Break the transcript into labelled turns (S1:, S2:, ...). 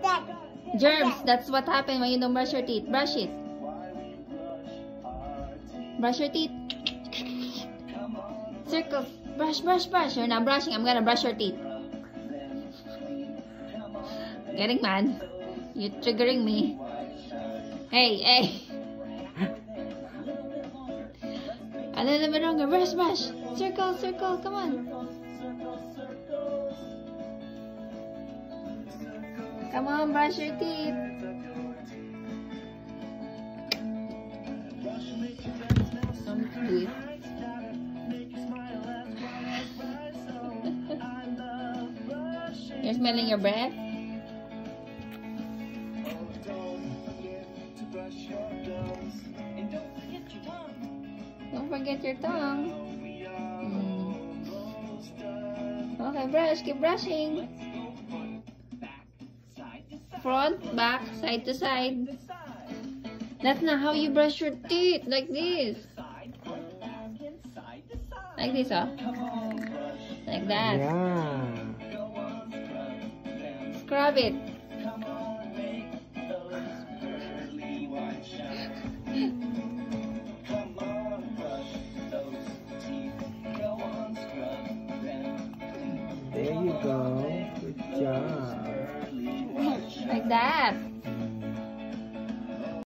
S1: That.
S2: Germs, that's what happened when you don't brush your teeth. Brush it. Brush your teeth. Circle. Brush, brush, brush. You're not brushing. I'm gonna brush your teeth. Getting mad. You're triggering me. Hey, hey. A little bit longer. Brush, brush. Circle, circle. Come on. Come on, brush your teeth. Do it. You're smelling your breath? Don't forget your tongue. Hmm. Okay, brush. Keep brushing. Front, back, side to side. That's not how you brush your teeth. Like this. Like this, oh. Like that.
S3: Yeah.
S2: Scrub it.
S3: There you go.
S2: that.